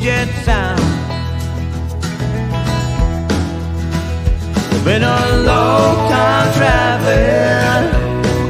Puget Sound. Been a long time traveling,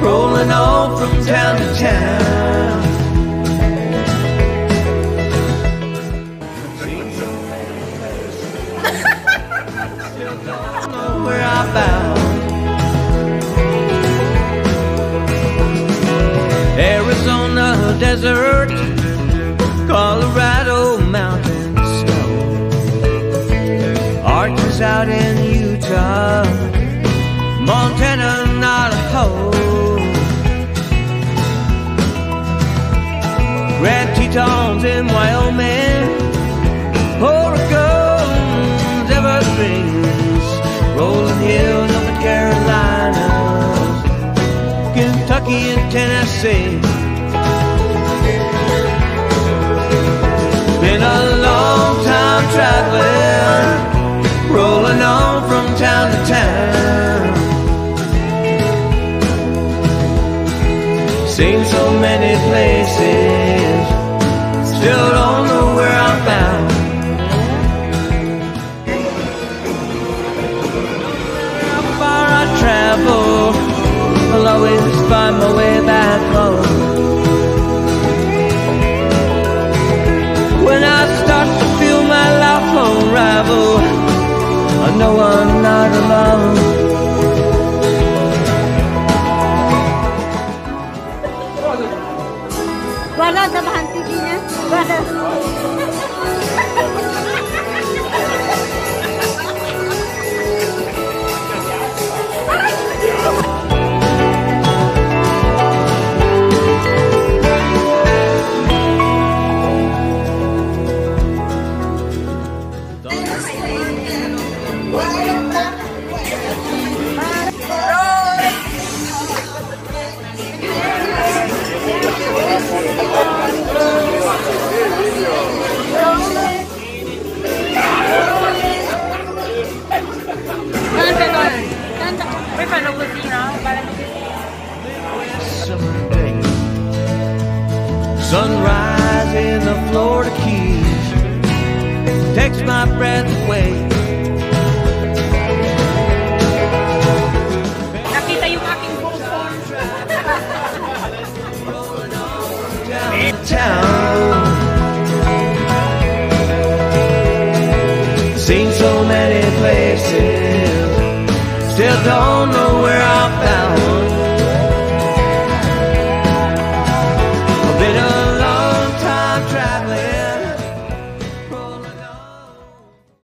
rolling on from town to town. Still don't know where bound. Arizona desert, Colorado Tetons in Wyoming, Oregon's evergreens, rolling hills up in Carolinas. Kentucky and Tennessee. Been a long time traveling, rolling on from town to town. Seen so many places, find my way back home. When I start to feel my life unravel, I know I'm not alone. Guarda davanti di me. Sunrise in the Florida Keys takes my breath away. Nakita yung aking bullhorn. town. Seen so many places, still don't know where I'm bound.